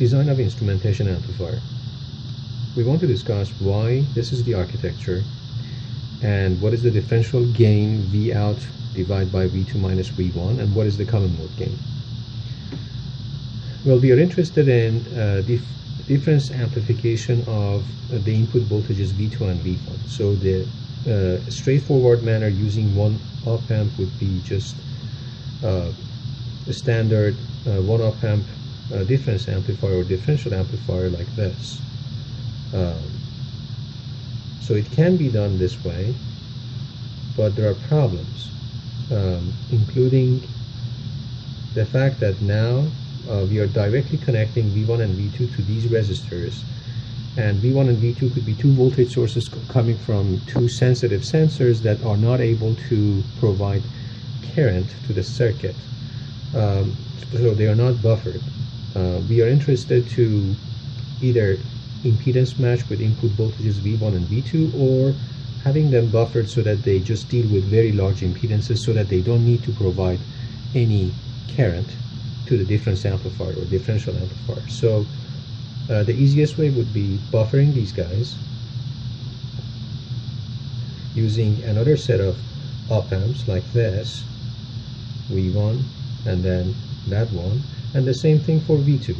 Design of instrumentation amplifier. We want to discuss why this is the architecture and what is the differential gain V out divided by V2 minus V1 and what is the common mode gain. Well, we are interested in uh, dif difference amplification of uh, the input voltages V2 and V1. So the uh, straightforward manner using one op amp would be just uh, a standard uh, one op amp uh, difference amplifier or differential amplifier like this. Um, so it can be done this way, but there are problems, um, including the fact that now uh, we are directly connecting V1 and V2 to these resistors and V1 and V2 could be two voltage sources coming from two sensitive sensors that are not able to provide current to the circuit. Um, so they are not buffered. Uh, we are interested to either impedance match with input voltages V1 and V2 or having them buffered so that they just deal with very large impedances so that they don't need to provide any current to the difference amplifier or differential amplifier. So uh, the easiest way would be buffering these guys using another set of op amps like this V1 and then that one and the same thing for V2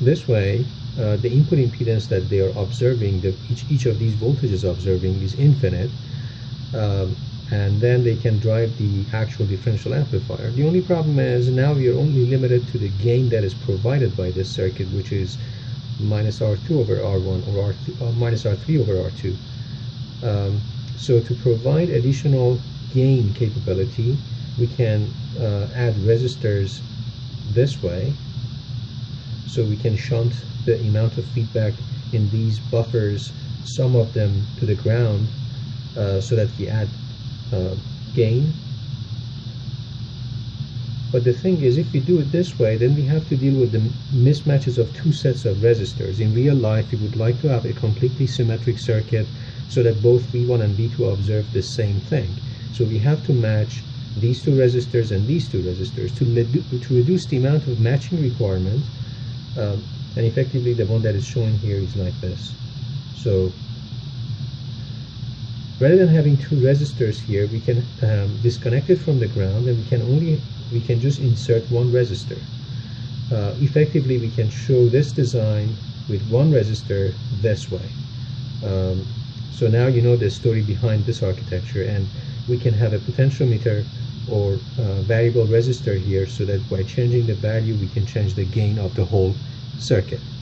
this way uh, the input impedance that they are observing that each, each of these voltages observing is infinite um, and then they can drive the actual differential amplifier. The only problem is now we are only limited to the gain that is provided by this circuit, which is minus R2 over R1 or R3, uh, minus R3 over R2. Um, so to provide additional gain capability, we can uh, add resistors this way. So we can shunt the amount of feedback in these buffers, some of them to the ground, uh, so that we add uh, gain. But the thing is, if we do it this way, then we have to deal with the mismatches of two sets of resistors. In real life, we would like to have a completely symmetric circuit so that both V1 and V2 observe the same thing. So we have to match these two resistors and these two resistors to, to reduce the amount of matching requirement. Um, and effectively, the one that is shown here is like this. So rather than having two resistors here we can um, disconnect it from the ground and we can only we can just insert one resistor uh, effectively we can show this design with one resistor this way um, so now you know the story behind this architecture and we can have a potentiometer or uh, variable resistor here so that by changing the value we can change the gain of the whole circuit